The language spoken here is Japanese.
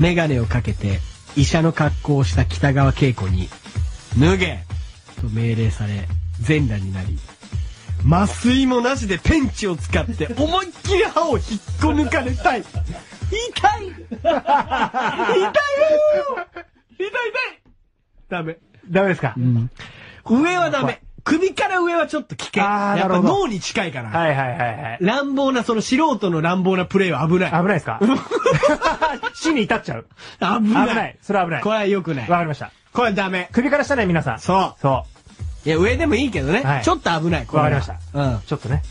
メガネをかけて医者の格好をした北川景子に、脱げと命令され、全裸になり、麻酔もなしでペンチを使って思いっきり歯を引っこ抜かれたい。痛い痛いよ痛い痛いダメ。ダメですか、上はダメ。首から上はちょっと危険。やっぱ脳に近いから。はいはいはいはい。乱暴な、その素人の乱暴なプレイは危ない。危ないですか？死に至っちゃう。危ない。危ない。それは危ない。これは良くない。わかりました。これはダメ。首から下ね、皆さん。そう。そいや、上でもいいけどね。はいちょっと危ない。わかりましたうん。う。ちょっとね。